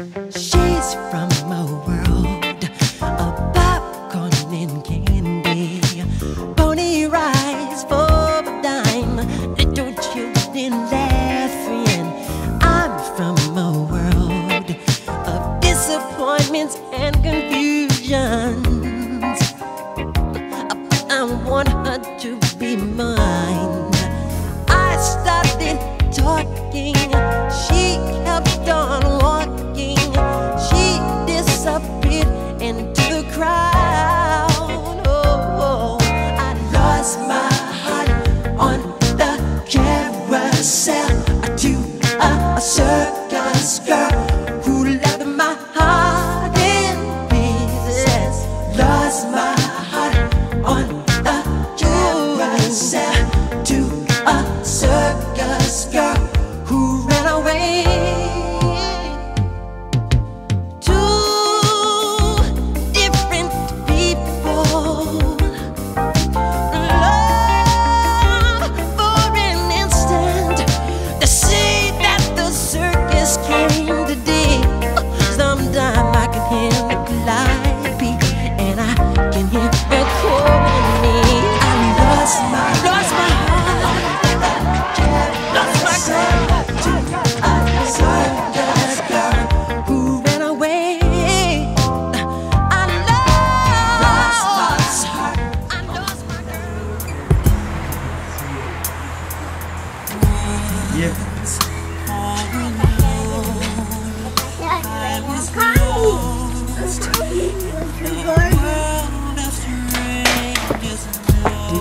She's from a world of popcorn and candy. Pony rides for a dime. Little children laughing. I'm from a world of disappointments and confusions. I want her to be mine. I started talking,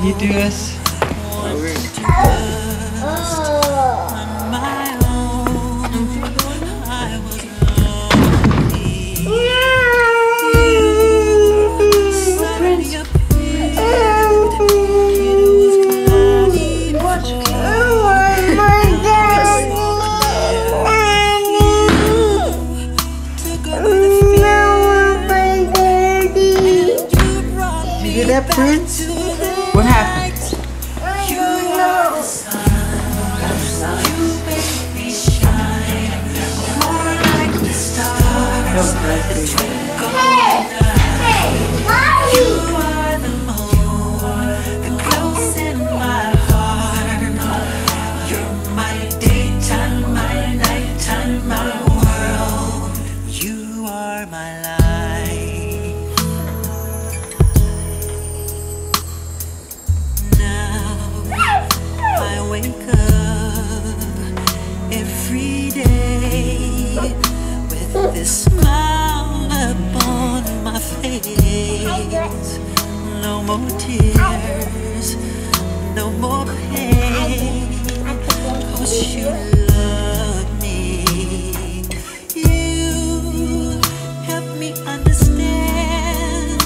Did you do us? Face. No more tears, no more pain. Cause you love me. You help me understand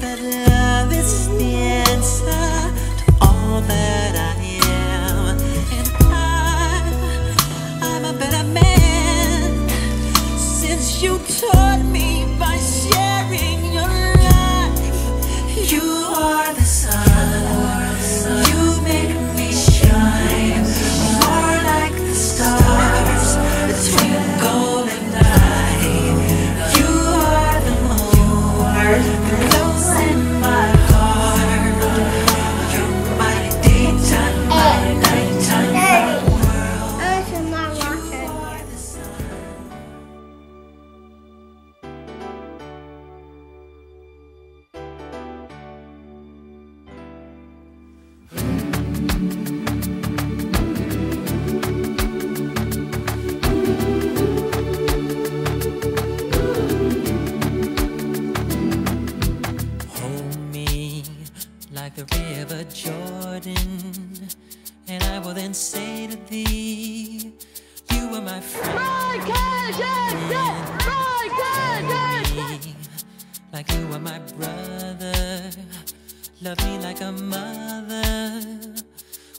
that love is the answer to all that I am. And I, I'm a better man since you taught You are and I will then say to thee, You are my friend. Me Like you are my brother, love me like a mother.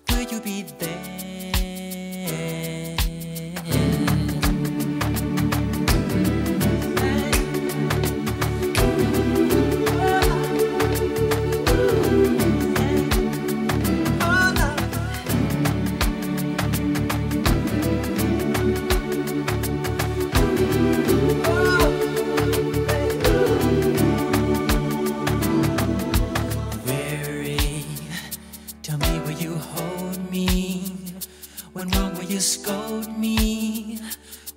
Will you be there? you scold me,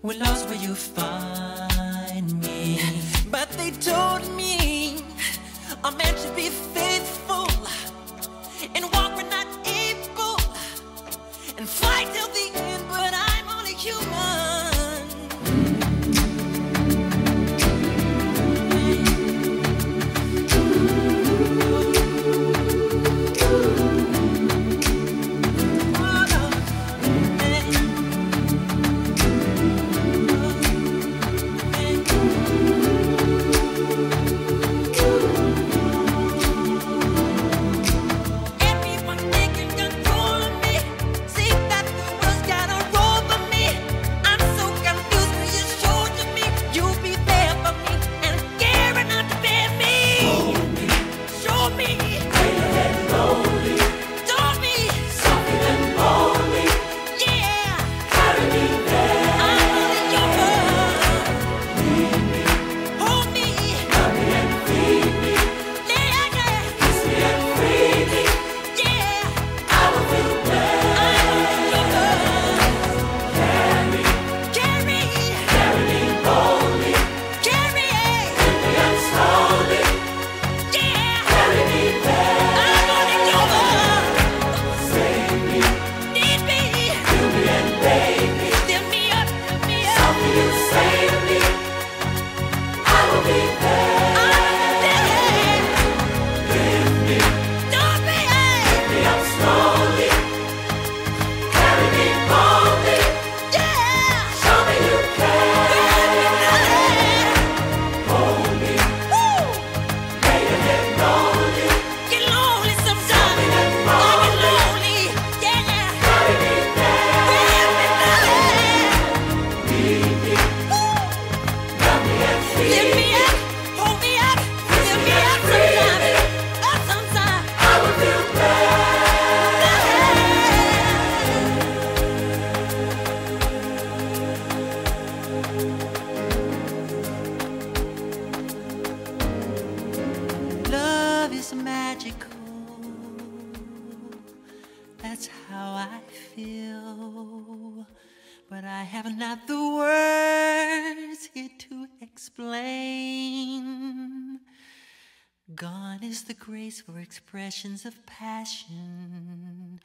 we lost where you find me. But they told me I'm meant to be faithful and walk when not able and fight till the end. But I'm only human. Gone is the grace for expressions of passion.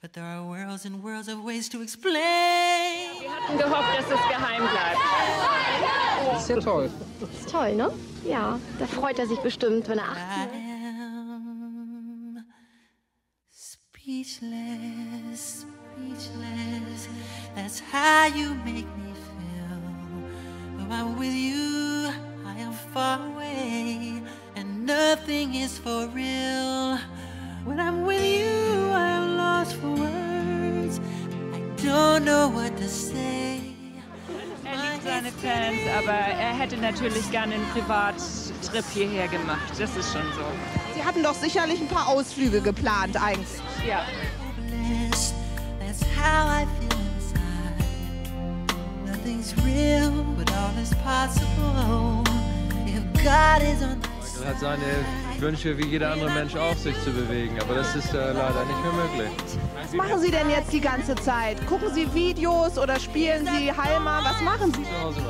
But there are worlds and worlds of ways to explain. hatten gehofft, dass es geheim bleibt. Ist ja toll. Ist toll, ne? Ja, da freut er sich bestimmt, wenn er I 18 speechless, speechless. That's how you make me feel. Though I'm with you, I am far away, nothing is for real. When I'm with you, I am lost for words. I don't know what to say. Er liebt seine Fans, aber er hätte natürlich gerne einen Privattrip hierher gemacht. Das ist schon so. Sie hatten doch sicherlich ein paar Ausflüge geplant eigentlich. Ja. That's how I feel inside. Nothing's real, but all is possible. If God is on Er hat seine Wünsche wie jeder andere Mensch auch, sich zu bewegen, aber das ist äh, leider nicht mehr möglich. Was machen Sie denn jetzt die ganze Zeit? Gucken Sie Videos oder spielen Sie Halma? Was machen Sie? Zu Hause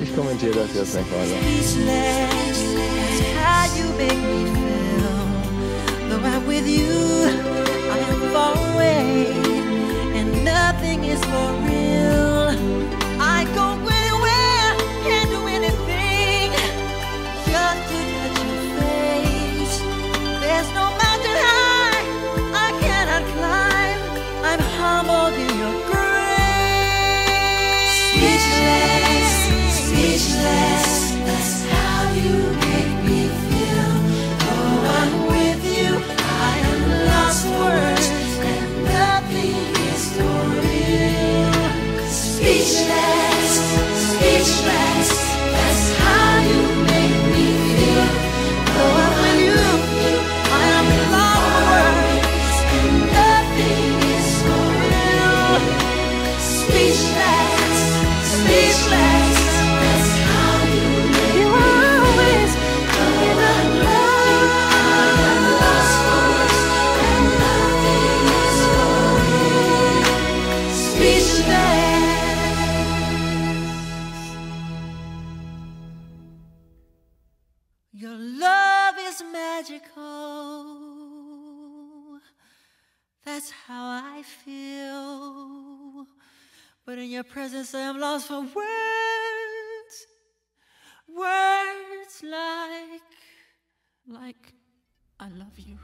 Ich kommentiere das jetzt nicht weiter. But in your presence, I am lost for words. Words like, like, I love you.